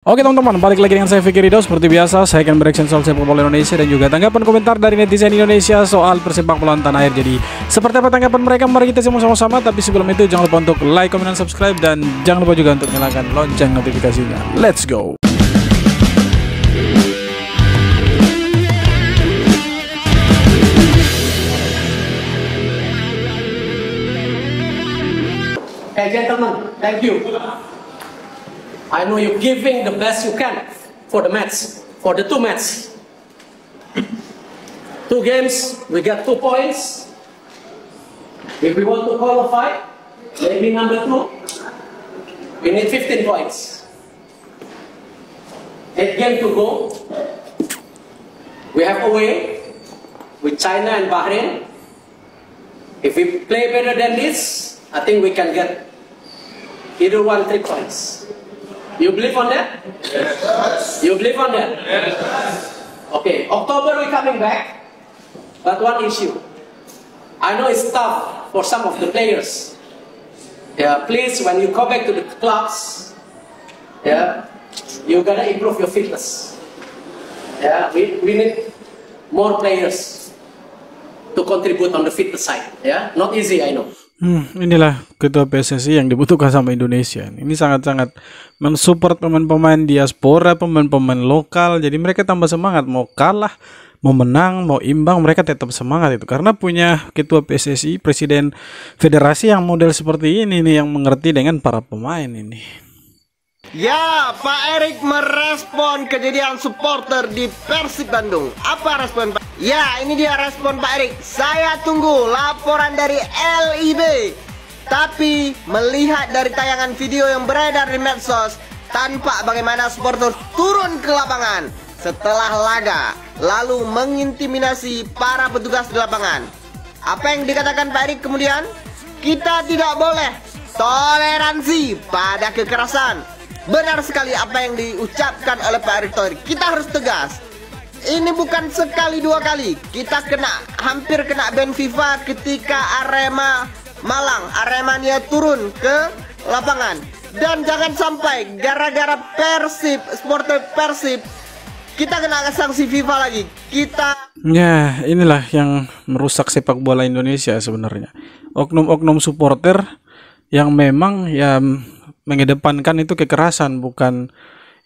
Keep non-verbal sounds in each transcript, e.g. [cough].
Oke teman-teman, balik lagi dengan saya Fikri Rido. Seperti biasa, saya akan bereaction soal sepak bola Indonesia Dan juga tanggapan komentar dari netizen Indonesia soal persepak bola tanah air. Jadi, seperti apa tanggapan mereka, mari kita semua sama-sama. Tapi sebelum itu, jangan lupa untuk like, komen, dan subscribe. Dan jangan lupa juga untuk nyalakan lonceng notifikasinya. Let's go! Hey gentlemen, thank you. I know you're giving the best you can for the match, for the two matches. two games, we get two points. If we want to qualify, maybe number two, we need 15 points. Eight games to go. We have away with China and Bahrain. If we play better than this, I think we can get either one three points. You believe on that? Yes. You believe on that? Yes. Okay, October we're coming back, but one issue. I know it's tough for some of the players. Yeah, please, when you go back to the clubs, yeah, you gotta improve your fitness. Yeah, we, we need more players to contribute on the fitness side. Yeah, not easy, I know. Hmm, inilah ketua PSSI yang dibutuhkan sama Indonesia. Ini sangat-sangat mensupport pemain-pemain diaspora, pemain-pemain lokal. Jadi mereka tambah semangat mau kalah, mau menang, mau imbang, mereka tetap semangat itu karena punya ketua PSSI, presiden federasi yang model seperti ini nih yang mengerti dengan para pemain ini. Ya, Pak Erik merespon kejadian supporter di Persib Bandung. Apa respon Pak? Ya, ini dia respon Pak Erik. Saya tunggu laporan dari LIB. Tapi melihat dari tayangan video yang beredar di medsos, tanpa bagaimana supporter turun ke lapangan setelah laga, lalu mengintimidasi para petugas di lapangan. Apa yang dikatakan Pak Erik kemudian? Kita tidak boleh toleransi pada kekerasan Benar sekali apa yang diucapkan oleh Pak Erick Thohir. Kita harus tegas. Ini bukan sekali dua kali. Kita kena hampir kena ban FIFA ketika Arema Malang, Aremania turun ke lapangan. Dan jangan sampai gara-gara Persib, supporter Persib kita kena sanksi FIFA lagi. Kita Ya, inilah yang merusak sepak bola Indonesia sebenarnya. Oknum-oknum supporter yang memang ya mengedepankan itu kekerasan bukan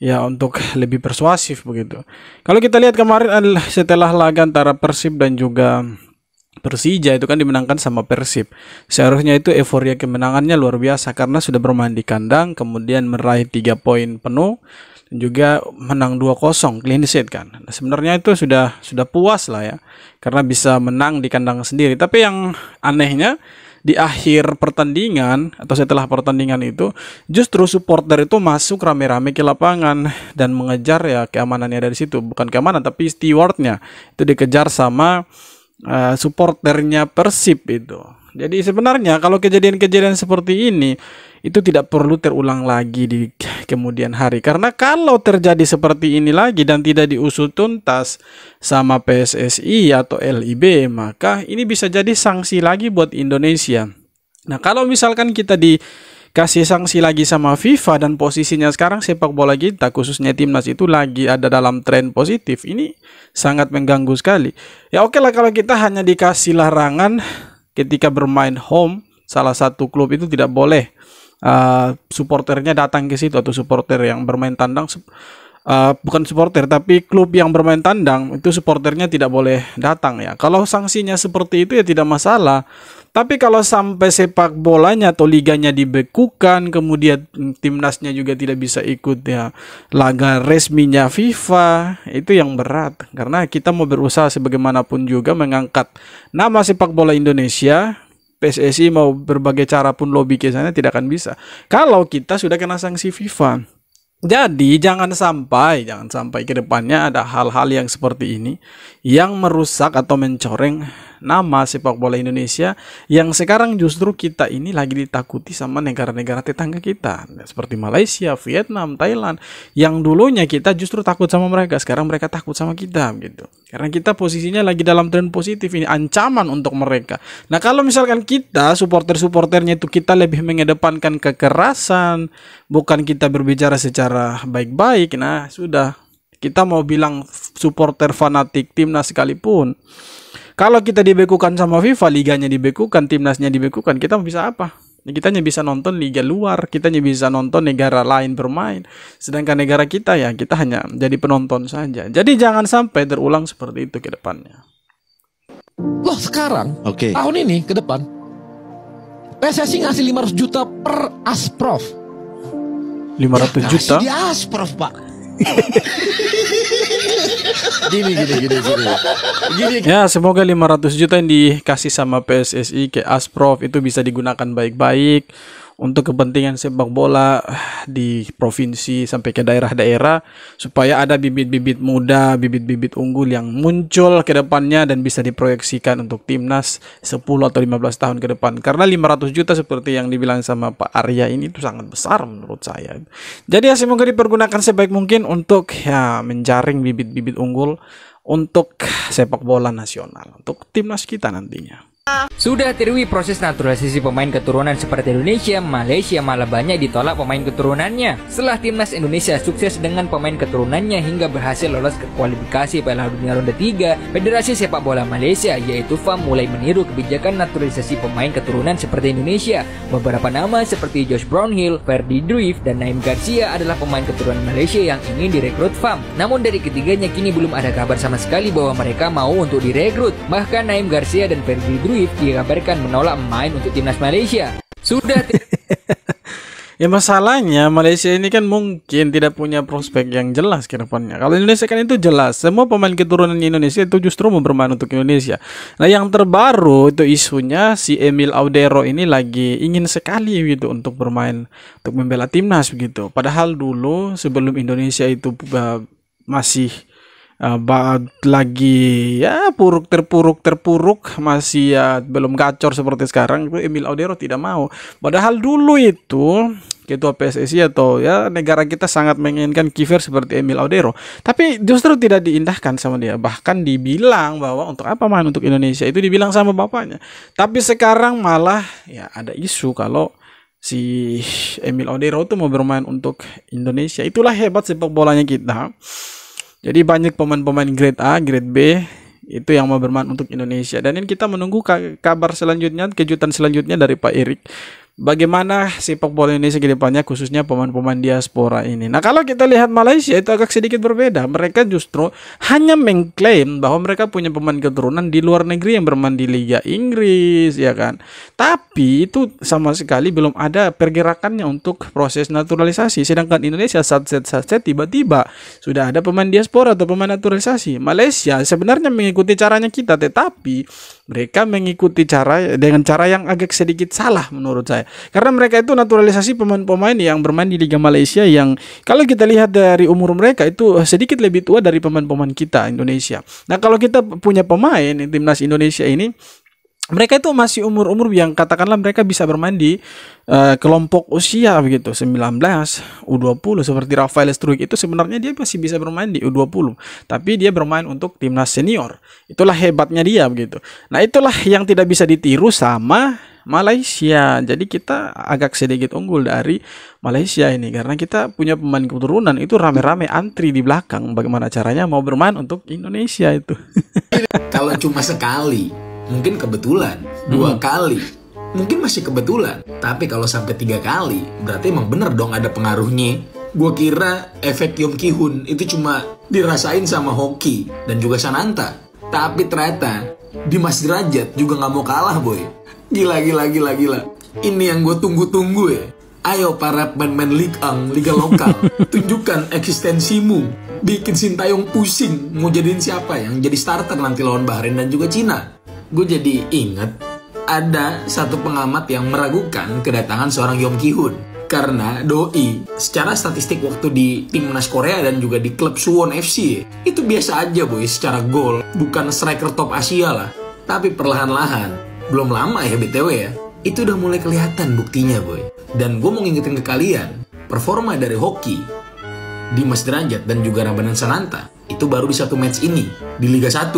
ya untuk [laughs] lebih persuasif begitu. Kalau kita lihat kemarin setelah laga antara Persib dan juga Persija itu kan dimenangkan sama Persib. Seharusnya itu euforia kemenangannya luar biasa karena sudah bermain di kandang, kemudian meraih 3 poin penuh dan juga menang 2-0 clean sheet kan. Nah, sebenarnya itu sudah sudah puas lah ya karena bisa menang di kandang sendiri. Tapi yang anehnya di akhir pertandingan atau setelah pertandingan itu justru supporter itu masuk rame-rame ke lapangan dan mengejar ya keamanannya dari situ. Bukan keamanan tapi stewardnya. Itu dikejar sama uh, supporternya Persib itu. Jadi sebenarnya kalau kejadian-kejadian seperti ini itu tidak perlu terulang lagi di kemudian hari karena kalau terjadi seperti ini lagi dan tidak diusut tuntas sama PSSI atau LIB maka ini bisa jadi sanksi lagi buat Indonesia. Nah, kalau misalkan kita dikasih sanksi lagi sama FIFA dan posisinya sekarang sepak bola kita khususnya timnas itu lagi ada dalam tren positif ini sangat mengganggu sekali. Ya oke okay lah kalau kita hanya dikasih larangan ketika bermain home salah satu klub itu tidak boleh uh, supporternya datang ke situ atau supporter yang bermain tandang uh, bukan supporter tapi klub yang bermain tandang itu supporternya tidak boleh datang ya. Kalau sanksinya seperti itu ya tidak masalah. Tapi kalau sampai sepak bolanya atau liganya dibekukan, kemudian timnasnya juga tidak bisa ikut ya laga resminya FIFA, itu yang berat. Karena kita mau berusaha sebagaimanapun juga mengangkat nama sepak bola Indonesia PSSI mau berbagai cara pun lobby ke sana tidak akan bisa. Kalau kita sudah kena sanksi FIFA. Jadi jangan sampai jangan sampai ke depannya ada hal-hal yang seperti ini yang merusak atau mencoreng nama sepak bola Indonesia yang sekarang justru kita ini lagi ditakuti sama negara-negara tetangga kita. Seperti Malaysia, Vietnam, Thailand yang dulunya kita justru takut sama mereka sekarang mereka takut sama kita gitu. Karena kita posisinya lagi dalam tren positif ini ancaman untuk mereka. Nah kalau misalkan kita supporter-supporternya itu kita lebih mengedepankan kekerasan bukan kita berbicara secara baik-baik nah sudah kita mau bilang supporter fanatik timnas sekalipun. Kalau kita dibekukan sama FIFA liganya dibekukan timnasnya dibekukan kita bisa apa? Kita hanya bisa nonton liga luar kita hanya bisa nonton negara lain bermain. Sedangkan negara kita ya kita hanya jadi penonton saja. Jadi jangan sampai terulang seperti itu ke depannya. Loh sekarang Oke. tahun ini ke depan PSSI ngasih 500 juta per asprof. 500 juta? Kasih di Asprof, Pak. Gini gini gini gini. Gini Ya, semoga 500 juta yang dikasih sama PSSI ke Asprof itu bisa digunakan baik-baik untuk kepentingan sepak bola di provinsi sampai ke daerah-daerah supaya ada bibit-bibit muda, bibit-bibit unggul yang muncul ke depannya dan bisa diproyeksikan untuk timnas 10 atau 15 tahun ke depan. Karena 500 juta seperti yang dibilang sama Pak Arya ini itu sangat besar menurut saya. Jadi ya semoga dipergunakan sebaik mungkin untuk ya menjaring bibit-bibit unggul untuk sepak bola nasional, untuk timnas kita nantinya. Sudah terui proses naturalisasi pemain keturunan seperti Indonesia, Malaysia malah banyak ditolak pemain keturunannya. Setelah timnas Indonesia sukses dengan pemain keturunannya hingga berhasil lolos ke kualifikasi Piala Dunia ronde 3, Federasi Sepak Bola Malaysia yaitu FAM mulai meniru kebijakan naturalisasi pemain keturunan seperti Indonesia. Beberapa nama seperti Josh Brownhill, Ferdi Druif, dan Naim Garcia adalah pemain keturunan Malaysia yang ingin direkrut FAM. Namun dari ketiganya kini belum ada kabar sama sekali bahwa mereka mau untuk direkrut. Bahkan Naim Garcia dan Ferdi Druif dikabarkan menolak main untuk timnas Malaysia. Sudah [laughs] Ya masalahnya Malaysia ini kan mungkin tidak punya prospek yang jelas ke depannya. Kalau Indonesia kan itu jelas. Semua pemain keturunan Indonesia itu justru mau bermain untuk Indonesia. Nah yang terbaru itu isunya si Emil Audero ini lagi ingin sekali gitu untuk bermain untuk membela timnas begitu. Padahal dulu sebelum Indonesia itu uh, masih uh, lagi ya puruk terpuruk terpuruk. Masih ya belum gacor seperti sekarang. Itu Emil Audero tidak mau. Padahal dulu itu ketua PSSI atau ya negara kita sangat menginginkan kiper seperti Emil Audero tapi justru tidak diindahkan sama dia. Bahkan dibilang bahwa untuk apa main untuk Indonesia? Itu dibilang sama bapaknya. Tapi sekarang malah ya ada isu kalau si Emil Audero itu mau bermain untuk Indonesia. Itulah hebat sepak bolanya kita jadi banyak pemain-pemain grade A, grade B itu yang mau bermain untuk Indonesia. Dan ini kita menunggu ka- kabar selanjutnya, kejutan selanjutnya dari Pak Erik. Bagaimana sepak bola Indonesia ke depannya khususnya pemain-pemain diaspora ini. Nah kalau kita lihat Malaysia itu agak sedikit berbeda. Mereka justru hanya mengklaim bahwa mereka punya pemain keturunan di luar negeri yang bermain di Liga Inggris ya kan. Tapi itu sama sekali belum ada pergerakannya untuk proses naturalisasi. Sedangkan Indonesia saat-saat tiba-tiba sudah ada pemain diaspora atau pemain naturalisasi. Malaysia sebenarnya mengikuti caranya kita tetapi mereka mengikuti cara dengan cara yang agak sedikit salah menurut saya. Karena mereka itu naturalisasi pemain-pemain yang bermain di Liga Malaysia yang kalau kita lihat dari umur mereka itu sedikit lebih tua dari pemain-pemain kita Indonesia. Nah, kalau kita punya pemain timnas Indonesia ini mereka itu masih umur-umur yang katakanlah mereka bisa bermain di eh, kelompok usia begitu 19, U20 seperti Rafael Struik itu sebenarnya dia masih bisa bermain di U20 tapi dia bermain untuk timnas senior. Itulah hebatnya dia begitu. Nah, itulah yang tidak bisa ditiru sama Malaysia. Jadi kita agak sedikit unggul dari Malaysia ini karena kita punya pemain keturunan itu rame-rame antri di belakang. Bagaimana caranya mau bermain untuk Indonesia itu? [laughs] Kalau cuma sekali, mungkin kebetulan. Dua kali, mungkin masih kebetulan. Tapi kalau sampai tiga kali, berarti emang bener dong ada pengaruhnya. Gue kira efek Yom Ki-hun itu cuma dirasain sama Hoki dan juga Sananta. Tapi ternyata Dimas Derajat juga nggak mau kalah boy. Gila gila gila gila. Ini yang gue tunggu-tunggu ya. Ayo para pemain Liga Ang, Liga Lokal, [laughs] tunjukkan eksistensimu. Bikin Sintayong pusing, mau jadiin siapa yang jadi starter nanti lawan Bahrain dan juga Cina. Gue jadi inget, ada satu pengamat yang meragukan kedatangan seorang Yom Ki-hun. Karena Doi, secara statistik waktu di timnas Korea dan juga di klub Suwon FC, itu biasa aja boy secara gol, bukan striker top Asia lah. Tapi perlahan-lahan, belum lama ya BTW ya, itu udah mulai kelihatan buktinya boy. Dan gue mau ngingetin ke kalian, performa dari hoki, Dimas Derajat dan juga Rabanan Sananta itu baru di satu match ini di Liga 1.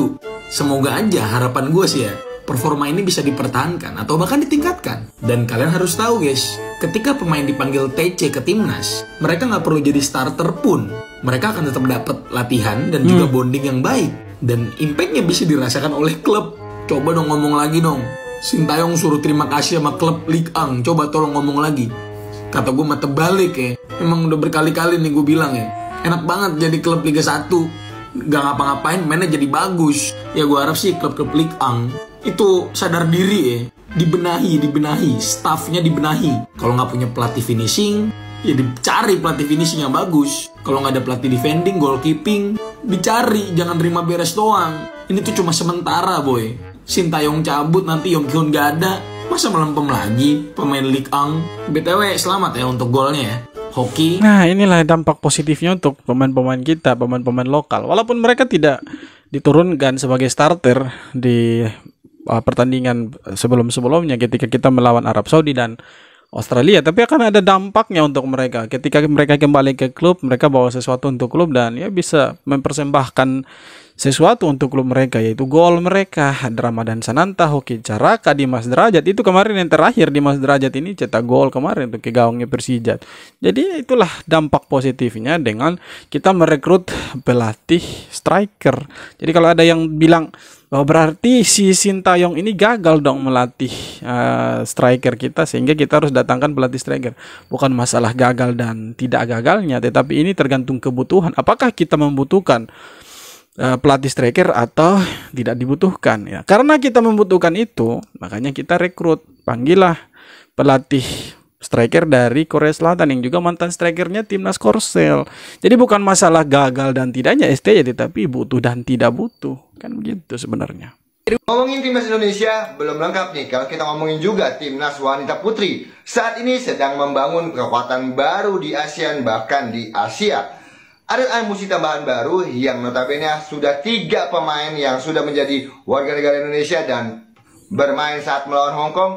Semoga aja harapan gue sih ya, performa ini bisa dipertahankan atau bahkan ditingkatkan. Dan kalian harus tahu guys, ketika pemain dipanggil TC ke timnas, mereka nggak perlu jadi starter pun. Mereka akan tetap dapat latihan dan juga bonding yang baik. Dan impactnya bisa dirasakan oleh klub. Coba dong ngomong lagi dong. Sintayong suruh terima kasih sama klub Ligue 1. Coba tolong ngomong lagi. Kata gue mata balik ya. Emang udah berkali-kali nih gue bilang ya. Enak banget jadi klub Liga 1. Gak ngapa-ngapain mainnya jadi bagus. Ya gue harap sih klub-klub Ligue 1 itu sadar diri ya. Dibenahi, dibenahi. Staffnya dibenahi. Kalau nggak punya pelatih finishing, ya dicari pelatih finishing yang bagus. Kalau nggak ada pelatih defending, goalkeeping, dicari. Jangan terima beres doang. Ini tuh cuma sementara boy. Sintayong cabut nanti Yong Kyun gak ada. Masa melempem lagi pemain Ligue 1? BTW selamat ya untuk golnya ya. Hoki Nah, inilah dampak positifnya untuk pemain-pemain kita, pemain-pemain lokal. Walaupun mereka tidak diturunkan sebagai starter di uh, pertandingan sebelum-sebelumnya ketika kita melawan Arab Saudi dan Australia, tapi akan ada dampaknya untuk mereka. Ketika mereka kembali ke klub, mereka bawa sesuatu untuk klub dan ya bisa mempersembahkan sesuatu untuk klub mereka yaitu gol mereka. Ramadan Sananta Hoki Caraka Dimas Derajat. Itu kemarin yang terakhir Dimas Derajat ini cetak gol kemarin untuk ke gawangnya Persija. Jadi itulah dampak positifnya dengan kita merekrut pelatih striker. Jadi kalau ada yang bilang bahwa berarti si Sintayong ini gagal dong melatih uh, striker kita sehingga kita harus datangkan pelatih striker bukan masalah gagal dan tidak gagalnya tetapi ini tergantung kebutuhan apakah kita membutuhkan uh, pelatih striker atau tidak dibutuhkan ya. Karena kita membutuhkan itu, makanya kita rekrut, panggillah pelatih striker dari Korea Selatan yang juga mantan strikernya timnas Korsel. Jadi bukan masalah gagal dan tidaknya STY tetapi butuh dan tidak butuh. Kan begitu sebenarnya. Ngomongin timnas Indonesia belum lengkap nih kalau kita ngomongin juga timnas wanita putri saat ini sedang membangun kekuatan baru di ASEAN bahkan di Asia. Ada musim tambahan baru yang notabene sudah tiga pemain yang sudah menjadi warga negara Indonesia dan bermain saat melawan Hong Kong.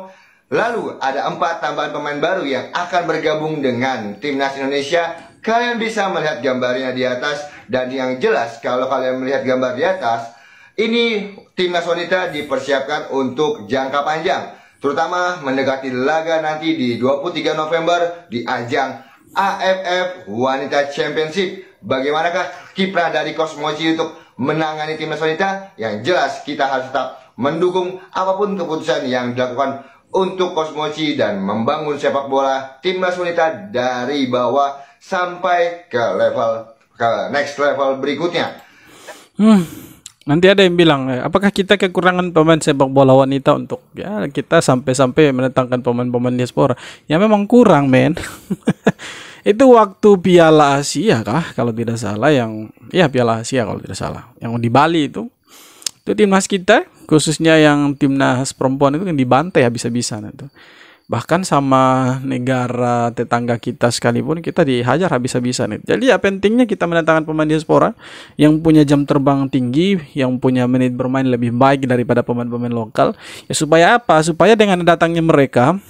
Lalu ada empat tambahan pemain baru yang akan bergabung dengan timnas Indonesia. Kalian bisa melihat gambarnya di atas dan yang jelas kalau kalian melihat gambar di atas, ini timnas wanita dipersiapkan untuk jangka panjang, terutama mendekati laga nanti di 23 November di ajang AFF Wanita Championship. Bagaimanakah kiprah dari Kosmochi untuk menangani timnas wanita? Yang jelas kita harus tetap mendukung apa pun keputusan yang dilakukan untuk Kosmochi dan membangun sepak bola timnas wanita dari bawah sampai ke level ke next level berikutnya. Hmm. Nanti ada yang bilang, eh, apakah kita kekurangan pemain sepak bola wanita untuk ya kita sampai-sampai mendatangkan pemain-pemain diaspora? Ya memang kurang, men. [laughs] itu waktu Piala Asia kah kalau tidak salah yang ya Piala Asia kalau tidak salah. Yang di Bali itu itu timnas kita khususnya yang timnas perempuan itu yang dibantai habis-habisan itu. Bahkan sama negara tetangga kita sekalipun kita dihajar habis-habisan itu. Jadi ya pentingnya kita mendatangkan pemain diaspora yang punya jam terbang tinggi, yang punya menit bermain lebih baik daripada pemain-pemain lokal. Ya supaya apa? Supaya dengan datangnya mereka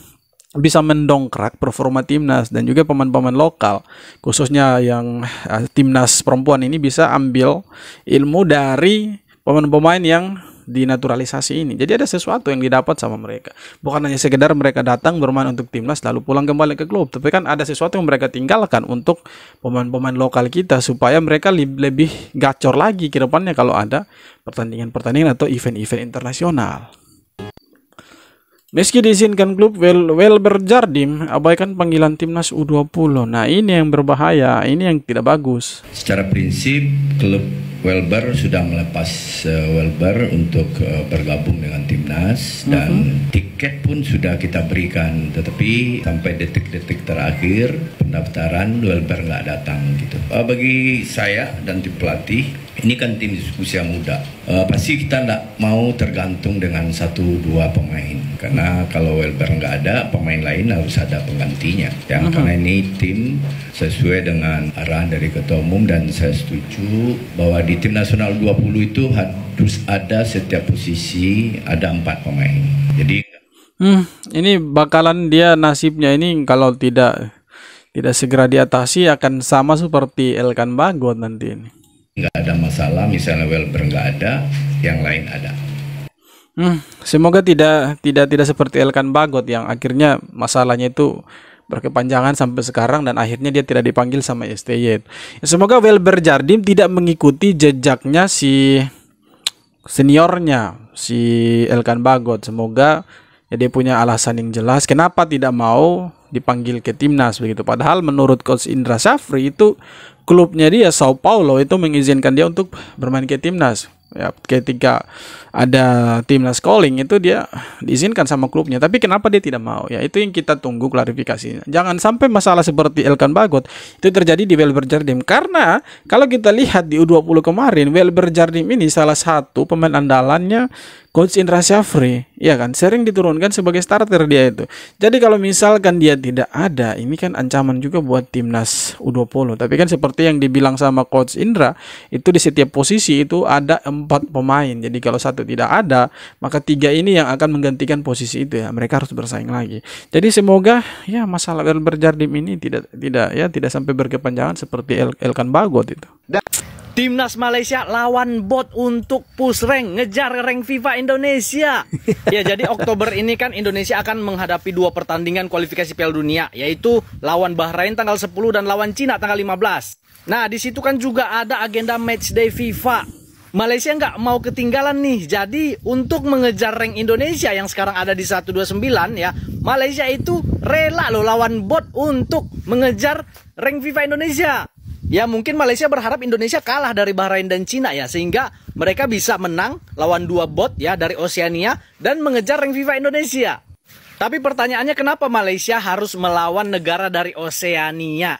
bisa mendongkrak performa timnas dan juga pemain-pemain lokal khususnya yang uh, timnas perempuan ini bisa ambil ilmu dari pemain-pemain yang dinaturalisasi ini. Jadi ada sesuatu yang didapat sama mereka. Bukan hanya sekedar mereka datang bermain untuk timnas lalu pulang kembali ke klub, tapi kan ada sesuatu yang mereka tinggalkan untuk pemain-pemain lokal kita supaya mereka lebih gacor lagi ke depannya kalau ada pertandingan-pertandingan atau event-event internasional. Meski diizinkan klub well, well berjardim, abaikan panggilan timnas U20. Nah ini yang berbahaya, ini yang tidak bagus. Secara prinsip klub Welber sudah melepas uh, Welber untuk uh, bergabung dengan timnas dan uh -huh. tiket pun sudah kita berikan, tetapi sampai detik-detik terakhir pendaftaran Welber nggak datang gitu. Uh, bagi saya dan tim pelatih ini kan tim usia muda. Uh, pasti kita tidak mau tergantung dengan satu dua pemain karena kalau Welber nggak ada pemain lain harus ada penggantinya. Ya, uh-huh. karena ini tim sesuai dengan arahan dari ketua umum dan saya setuju bahwa di tim nasional 20 itu harus ada setiap posisi ada empat pemain. Jadi Hmm, ini bakalan dia nasibnya ini kalau tidak tidak segera diatasi akan sama seperti Elkan Bagot nanti ini nggak ada masalah misalnya Welber nggak ada yang lain ada hmm, semoga tidak tidak tidak seperti Elkan Bagot yang akhirnya masalahnya itu berkepanjangan sampai sekarang dan akhirnya dia tidak dipanggil sama STY. Semoga Welber Jardim tidak mengikuti jejaknya si seniornya si Elkan Bagot. Semoga ya dia punya alasan yang jelas kenapa tidak mau dipanggil ke timnas begitu. Padahal menurut coach Indra Safri itu klubnya dia Sao Paulo itu mengizinkan dia untuk bermain ke timnas. Ya ketika ada timnas calling itu dia diizinkan sama klubnya. Tapi kenapa dia tidak mau? Ya itu yang kita tunggu klarifikasinya. Jangan sampai masalah seperti Elkan Bagot itu terjadi di Welber Jardim. Karena kalau kita lihat di U20 kemarin Welber Jardim ini salah satu pemain andalannya Coach Indra Syafri, ya kan, sering diturunkan sebagai starter dia itu. Jadi kalau misalkan dia tidak ada, ini kan ancaman juga buat timnas U20. Tapi kan seperti yang dibilang sama Coach Indra, itu di setiap posisi itu ada empat pemain. Jadi kalau satu tidak ada, maka tiga ini yang akan menggantikan posisi itu ya. Mereka harus bersaing lagi. Jadi semoga ya masalah Elber Jardim ini tidak tidak ya tidak sampai berkepanjangan seperti El Elkan Bagot itu. Timnas Malaysia lawan bot untuk push rank, ngejar rank FIFA Indonesia. [laughs] ya, jadi Oktober ini kan Indonesia akan menghadapi dua pertandingan kualifikasi Piala Dunia, yaitu lawan Bahrain tanggal 10 dan lawan Cina tanggal 15. Nah, di situ kan juga ada agenda match day FIFA. Malaysia nggak mau ketinggalan nih. Jadi untuk mengejar rank Indonesia yang sekarang ada di 129 ya, Malaysia itu rela loh lawan bot untuk mengejar rank FIFA Indonesia. Ya mungkin Malaysia berharap Indonesia kalah dari Bahrain dan Cina ya sehingga mereka bisa menang lawan dua bot ya dari Oceania dan mengejar rank FIFA Indonesia. Tapi pertanyaannya kenapa Malaysia harus melawan negara dari Oceania?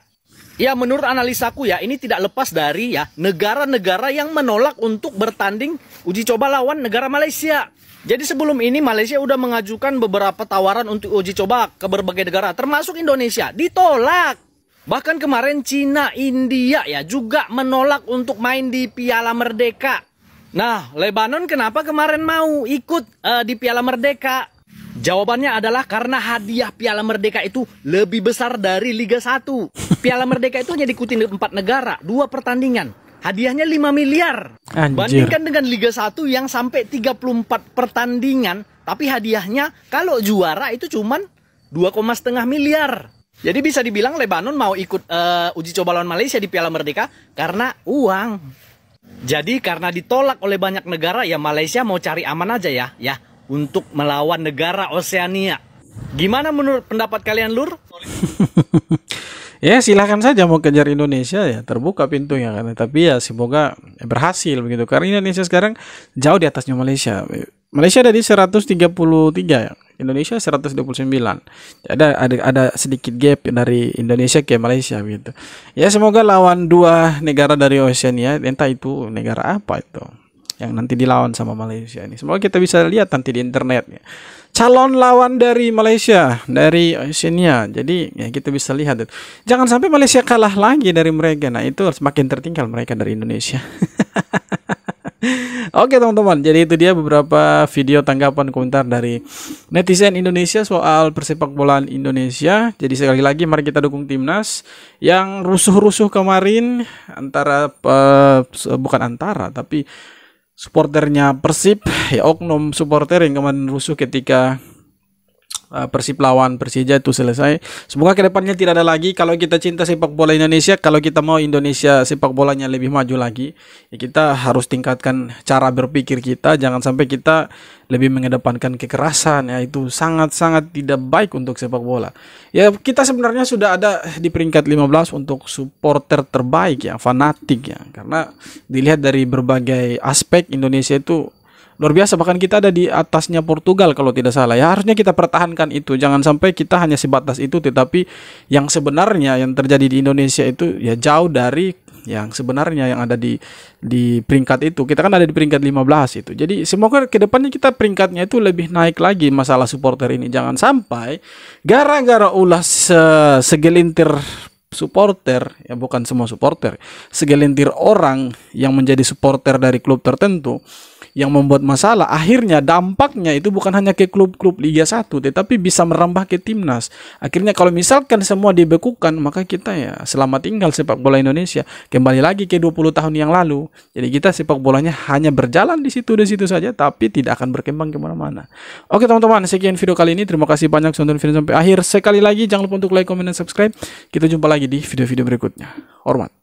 Ya menurut analisaku ya ini tidak lepas dari ya negara-negara yang menolak untuk bertanding uji coba lawan negara Malaysia. Jadi sebelum ini Malaysia udah mengajukan beberapa tawaran untuk uji coba ke berbagai negara termasuk Indonesia ditolak. Bahkan kemarin Cina, India ya juga menolak untuk main di Piala Merdeka. Nah, Lebanon kenapa kemarin mau ikut uh, di Piala Merdeka? Jawabannya adalah karena hadiah Piala Merdeka itu lebih besar dari Liga 1. Piala Merdeka itu hanya diikuti empat negara, dua pertandingan. Hadiahnya 5 miliar. Anjir. Bandingkan dengan Liga 1 yang sampai 34 pertandingan, tapi hadiahnya kalau juara itu cuman 2,5 miliar. Jadi bisa dibilang Lebanon mau ikut uh, uji coba lawan Malaysia di Piala Merdeka karena uang. Jadi karena ditolak oleh banyak negara ya Malaysia mau cari aman aja ya, ya untuk melawan negara Oseania. Gimana menurut pendapat kalian Lur? [laughs] ya silahkan saja mau kejar Indonesia ya terbuka pintunya kan tapi ya semoga berhasil begitu karena Indonesia sekarang jauh di atasnya Malaysia Malaysia ada di 133 ya Indonesia 129. Ada ada ada sedikit gap dari Indonesia ke Malaysia gitu. Ya semoga lawan dua negara dari Oceania, entah itu negara apa itu yang nanti dilawan sama Malaysia ini. Semoga kita bisa lihat nanti di internet ya. Calon lawan dari Malaysia, dari Oceania. Jadi ya kita bisa lihat. Jangan sampai Malaysia kalah lagi dari mereka. Nah, itu semakin tertinggal mereka dari Indonesia. [laughs] Oke teman-teman, jadi itu dia beberapa video tanggapan komentar dari netizen Indonesia soal persepak bolaan Indonesia. Jadi sekali lagi mari kita dukung timnas yang rusuh-rusuh kemarin antara uh, bukan antara tapi supporternya Persib ya oknum supporter yang kemarin rusuh ketika Persib lawan Persija itu selesai. Semoga ke depannya tidak ada lagi. Kalau kita cinta sepak bola Indonesia, kalau kita mau Indonesia sepak bolanya lebih maju lagi, ya kita harus tingkatkan cara berpikir kita. Jangan sampai kita lebih mengedepankan kekerasan. Ya itu sangat-sangat tidak baik untuk sepak bola. Ya kita sebenarnya sudah ada di peringkat 15 untuk supporter terbaik ya, fanatik ya. Karena dilihat dari berbagai aspek Indonesia itu luar biasa bahkan kita ada di atasnya Portugal kalau tidak salah ya harusnya kita pertahankan itu jangan sampai kita hanya sebatas itu tetapi yang sebenarnya yang terjadi di Indonesia itu ya jauh dari yang sebenarnya yang ada di di peringkat itu. Kita kan ada di peringkat 15 itu. Jadi semoga ke depannya kita peringkatnya itu lebih naik lagi masalah supporter ini. Jangan sampai gara-gara ulah se segelintir supporter ya bukan semua supporter segelintir orang yang menjadi supporter dari klub tertentu yang membuat masalah akhirnya dampaknya itu bukan hanya ke klub-klub Liga 1 tetapi bisa merambah ke timnas. Akhirnya kalau misalkan semua dibekukan maka kita ya selamat tinggal sepak bola Indonesia. Kembali lagi ke 20 tahun yang lalu. Jadi kita sepak bolanya hanya berjalan di situ di situ saja tapi tidak akan berkembang ke mana-mana. Oke teman-teman sekian video kali ini. Terima kasih banyak sudah nonton video sampai akhir. Sekali lagi jangan lupa untuk like comment dan subscribe. Kita jumpa lagi di video-video berikutnya. Hormat